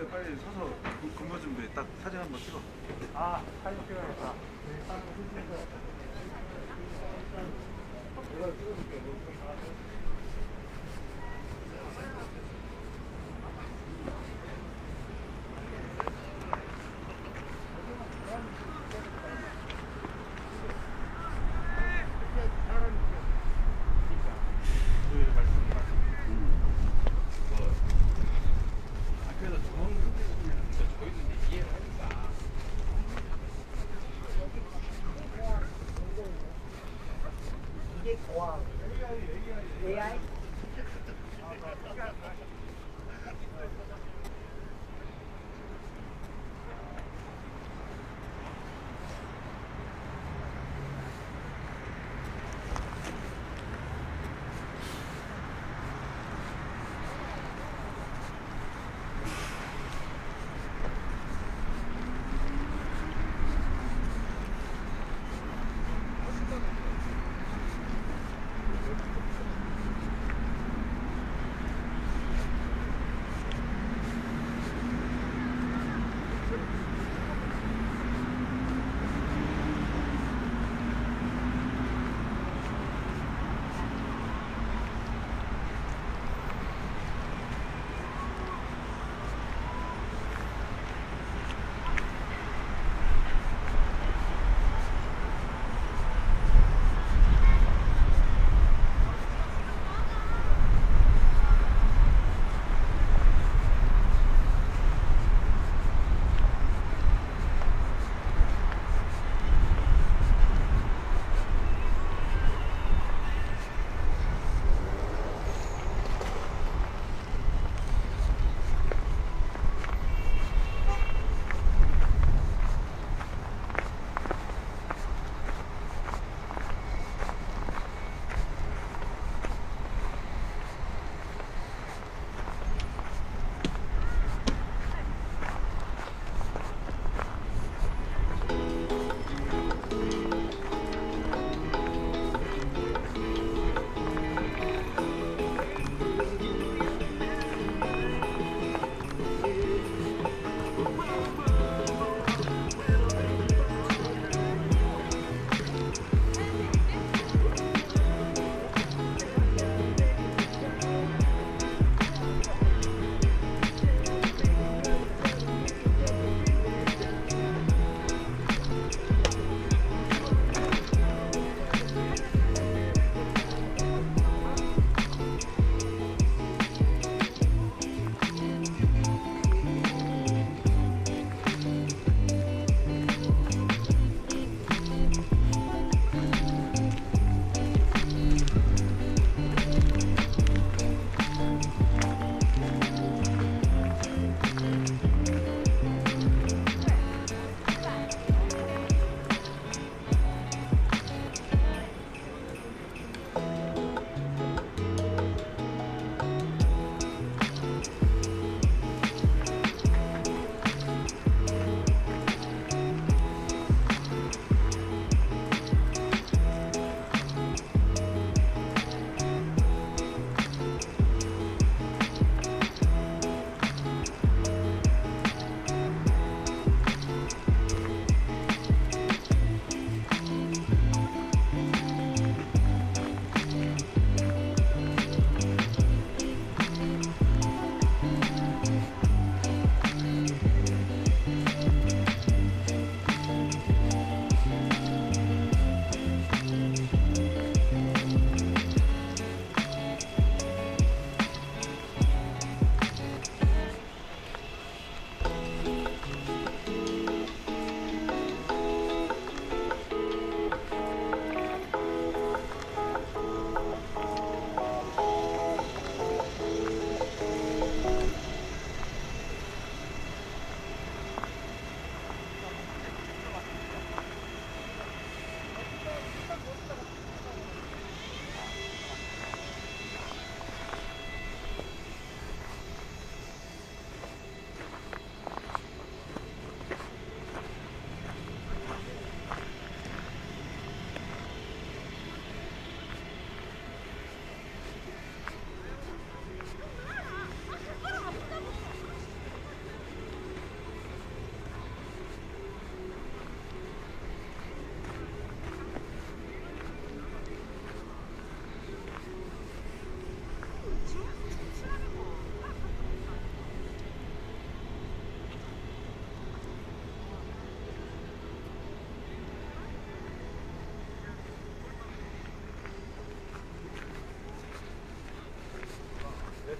앞에 서서 그 근무 준비 딱 사진 한번 찍어. 아, 이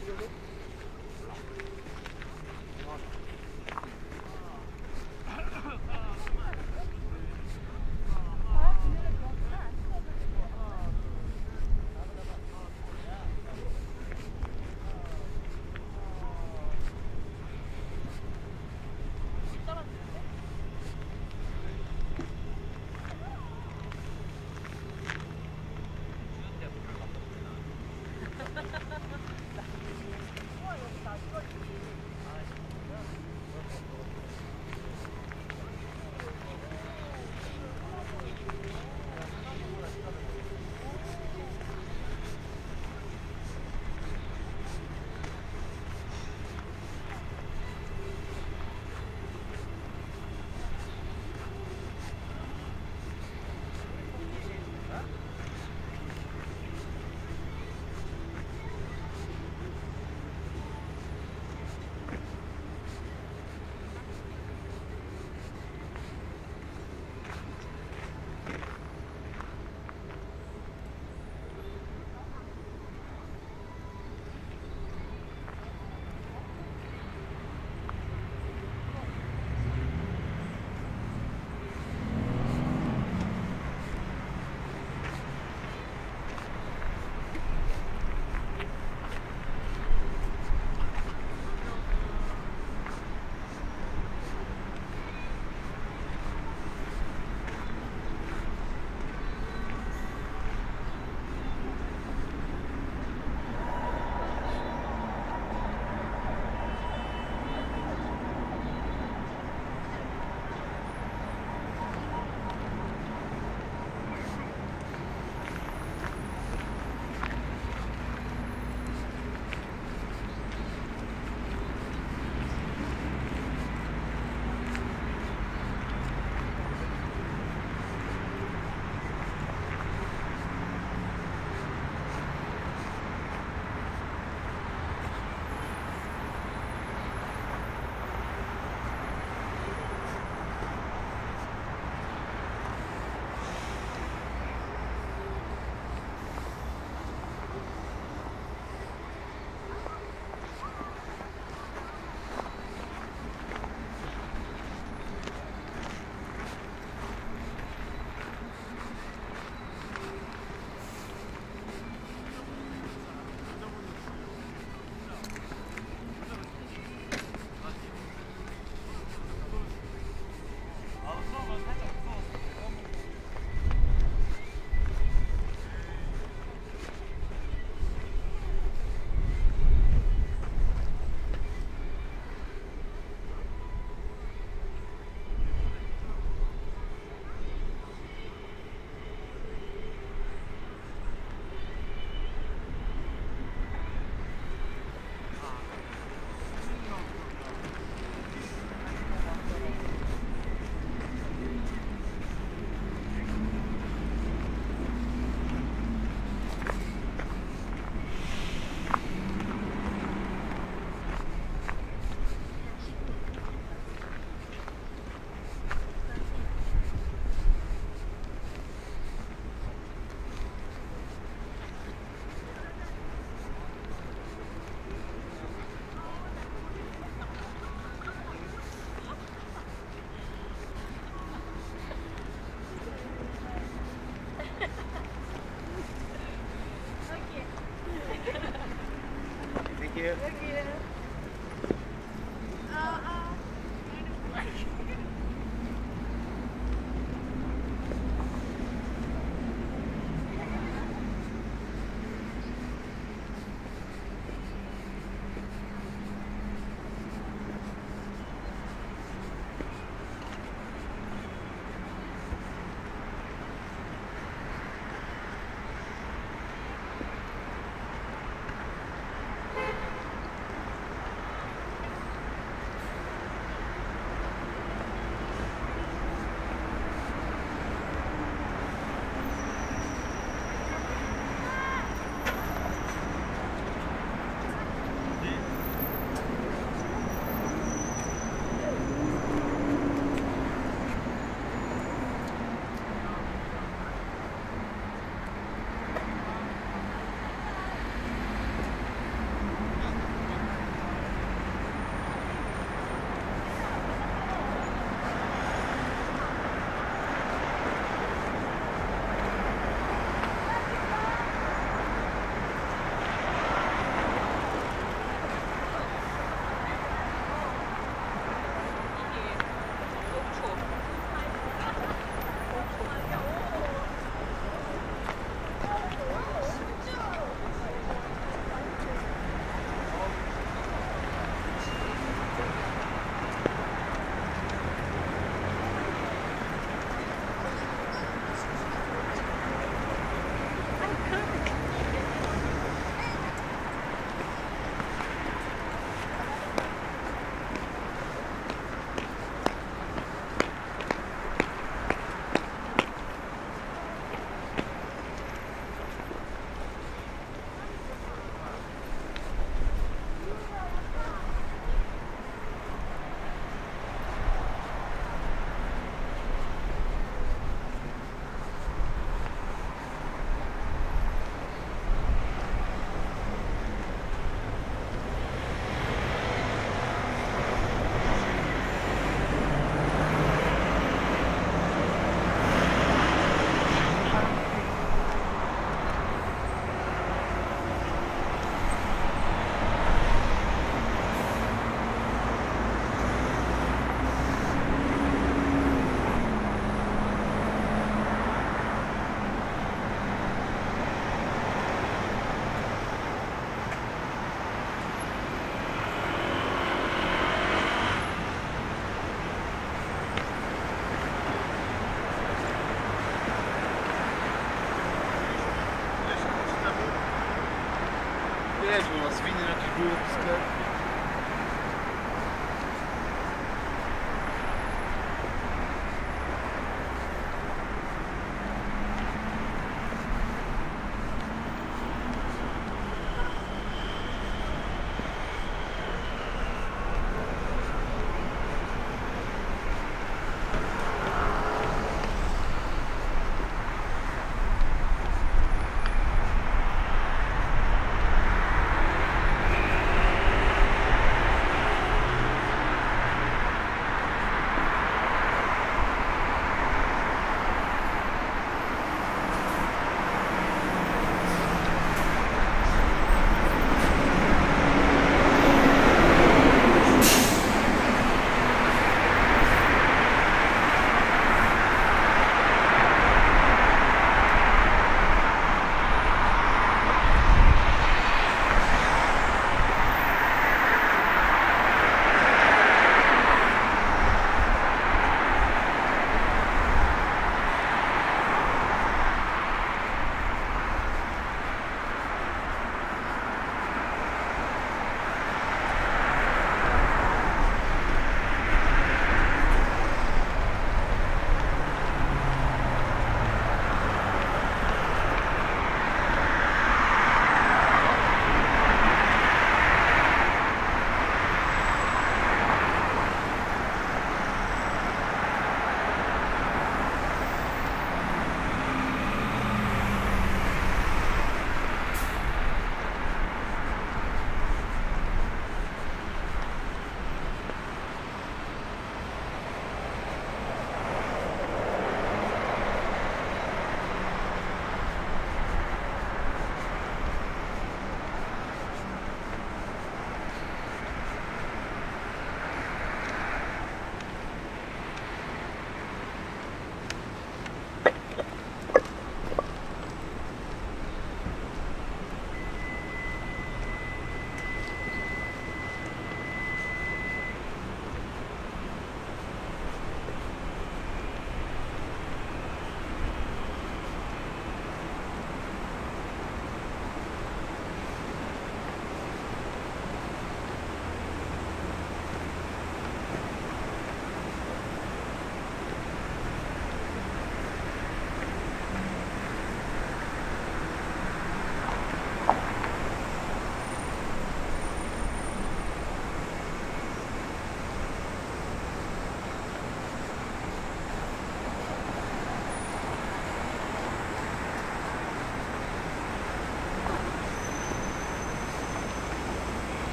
Thank you. here. 기에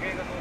लगेगा तो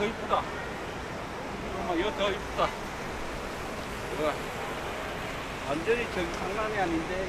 더 이쁘다. 잠깐만 여기 더 이쁘다. 이거 완전히 저기 장난이 아닌데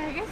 이거.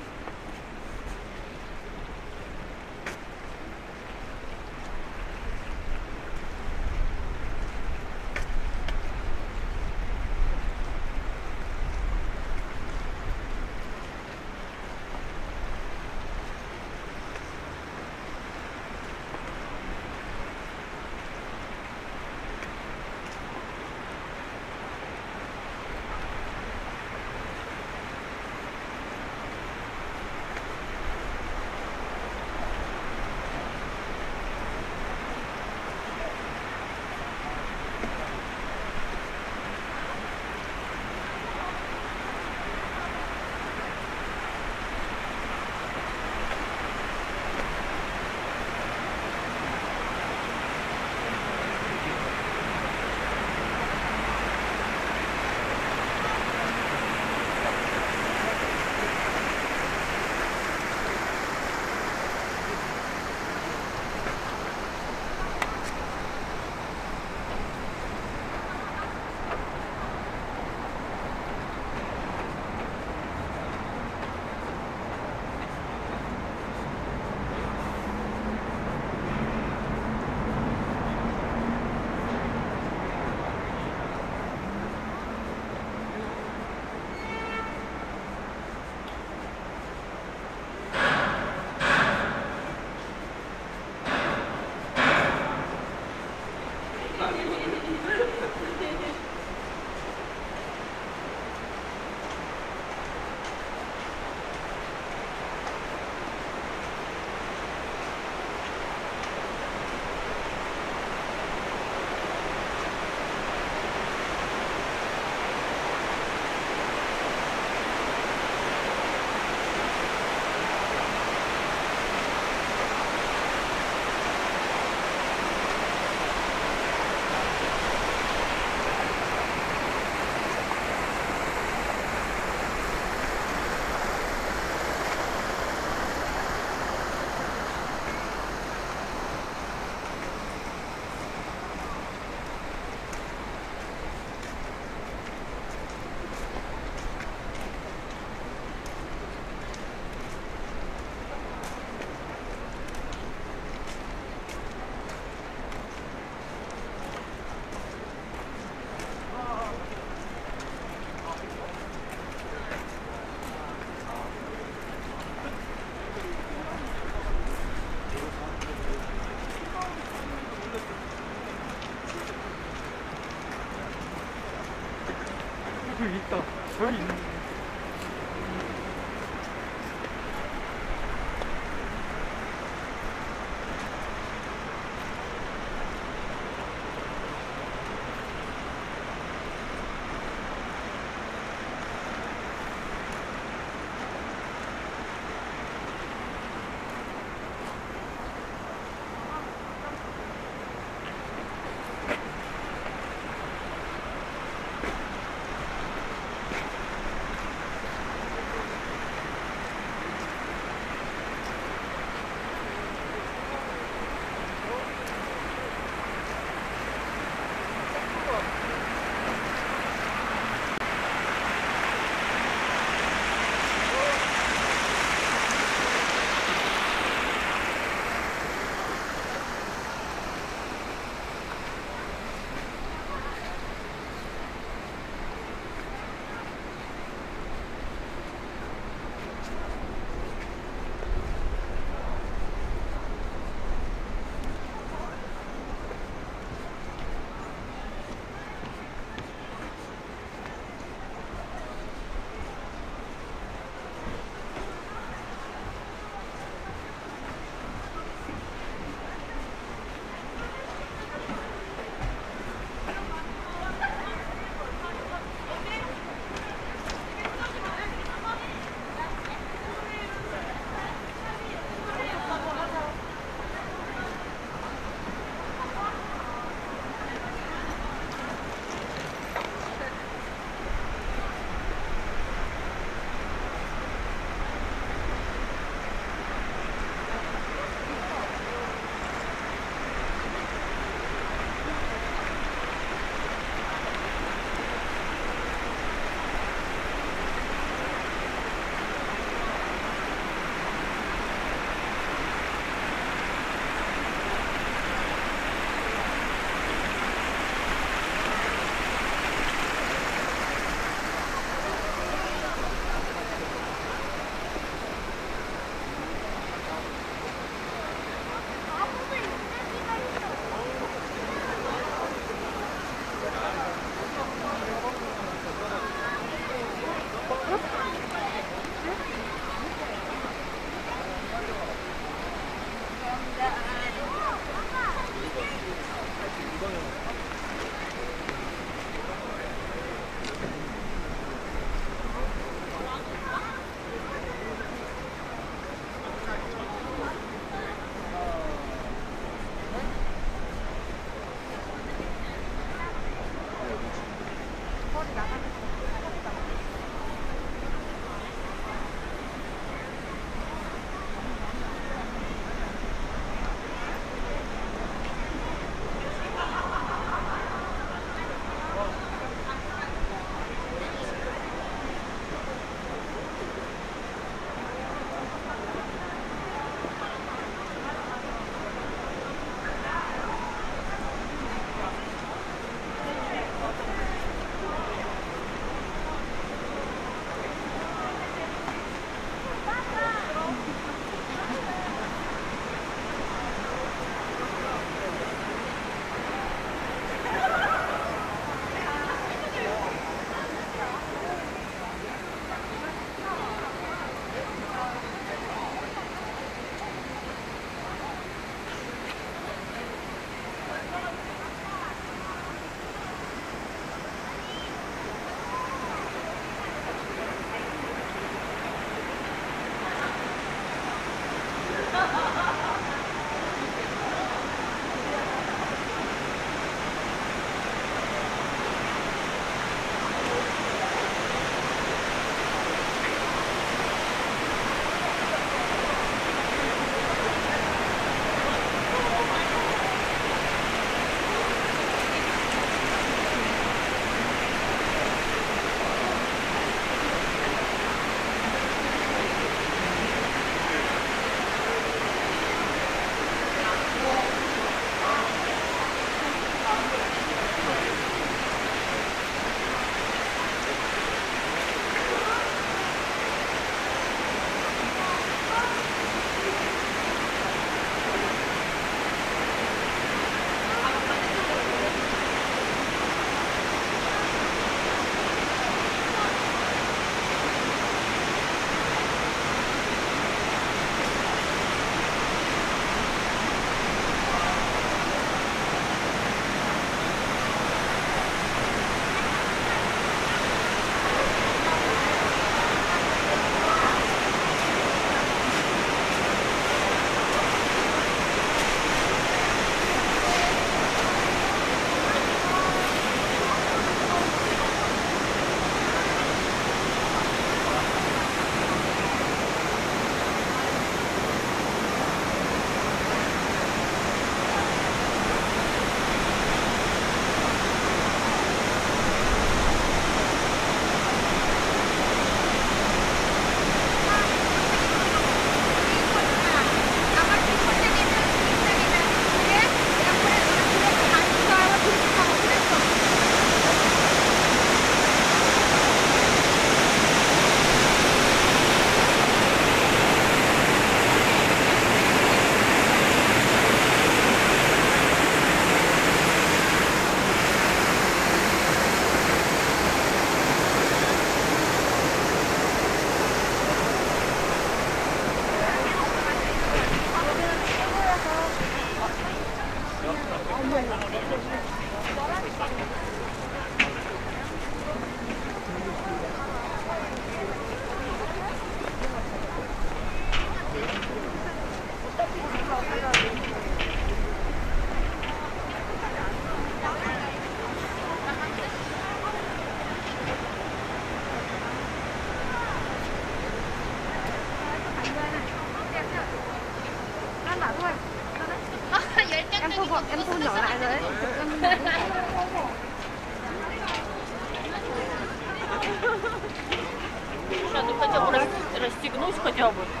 Yavrum.